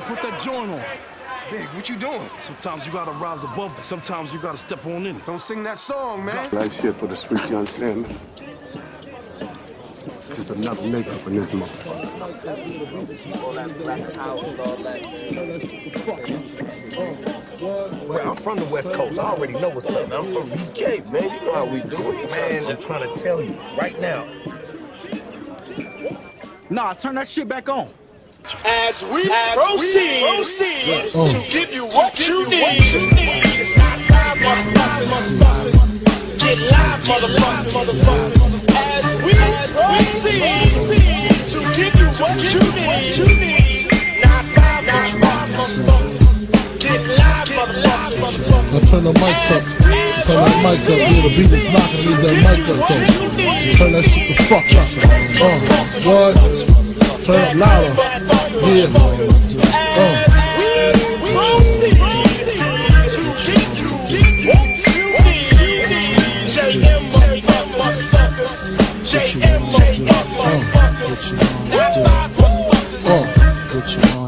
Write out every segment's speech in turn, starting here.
put that joint on. Big, what you doing? Sometimes you gotta rise above it. Sometimes you gotta step on in it. Don't sing that song, man. Life shit for the sweet young thing. Just another nigga up in this motherfucker. Well, I'm from the West Coast. I already know what's up. I'm from BK, man. You know how we do it, man. I'm trying to tell you right now. Nah, turn that shit back on. As we As proceed, we proceed Oh. to give you what you need. Get live, motherfucker. As we proceed to give you what you need. Not five, not five, motherfucker. Get live, motherfucker. Now turn the mics up. Turn that mic up. Yeah, the beat is knocking. Leave that mic up though. Turn that shit the fuck up. Uh, what? Turn it louder. Yeah. Uh.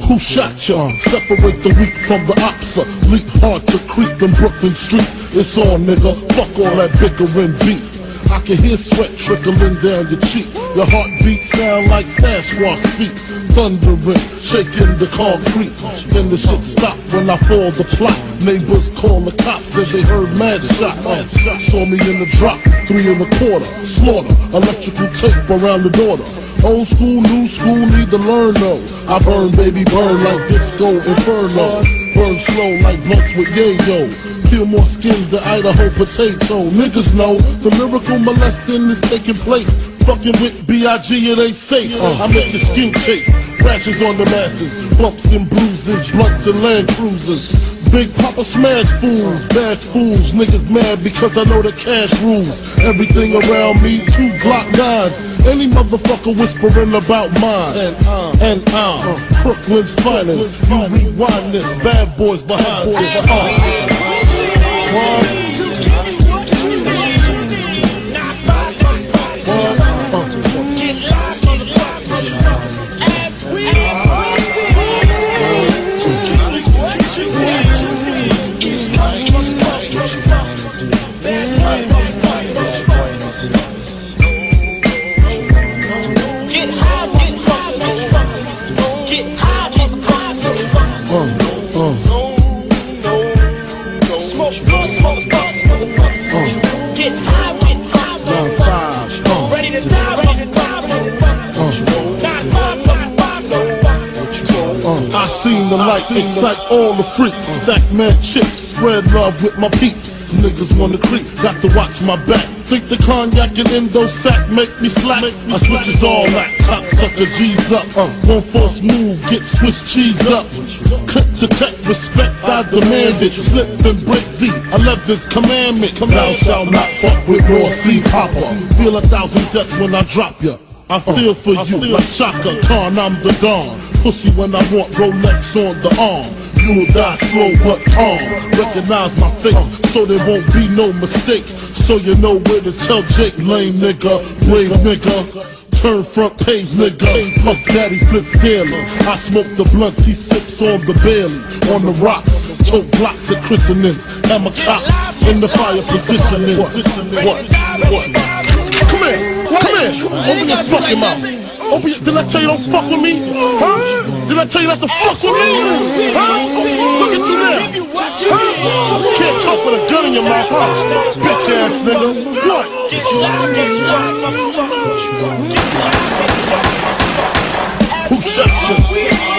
Who shot ya? Separate the weak from the opsa. Leap hard to creep in Brooklyn streets. It's on, nigga. Fuck all that bickering beef. I can hear sweat trickling down your cheek. Your heartbeat sound like Sasquatch feet. Thundering, shaking the concrete. Then the shit stop when I fall the plot. Neighbors call the cops, said they heard mad shot. Uh, saw me in the drop, three and a quarter. Slaughter, electrical tape around the daughter. Old school, new school, need to learn though. I burn, baby, burn like disco inferno. Burn slow like blunts with yayo. Peel more skins than Idaho potato. Niggas know the lyrical molesting is taking place. Fucking with B.I.G. it ain't safe. I make your skin chafe. Rashes on the masses, bumps and bruises, blunts and land cruisers. Big Poppa smash fools, bash fools, niggas mad because I know the cash rules. Everything around me, two Glock nines. Any motherfucker whispering about mine. And I'm Brooklyn's finest. You rewind this, bad boys behind boys. Uh. Get motherfucker. I seen the light excite all the freaks. Stack mad chips, spread love with my peeps. Niggas wanna creep, got to watch my back. Think the cognac and endo sack make me slack. I switches all that, cocksucker G's up. One force move, get Swiss cheese up. Click to tech, respect I demand it. Slip and break the 11th commandment. Thou shalt not fuck with raw sea popper. Feel a thousand deaths when I drop ya. I feel for you like Chaka Khan, I'm the Don. Pussy when I want Rolex on the arm. You'll die slow but calm. Recognize my face so there won't be no mistake. So you know where to tell Jake, lame nigga, brave nigga. Turn front page, nigga. Puff Daddy flips daily. I smoke the blunts, he sips on the Baileys. On the rocks, tote blocks of christenings. Hammer cop in the fire positioning. What? What? What? Come here, come here. Open your fucking mouth. Oh, Open your, did I tell you don't fuck with me? Huh? Did I tell you not to fuck with me? Huh? Look at you now. Huh? Can't talk with a gun in your mouth, huh? Bitch ass nigga. What? Who shot you?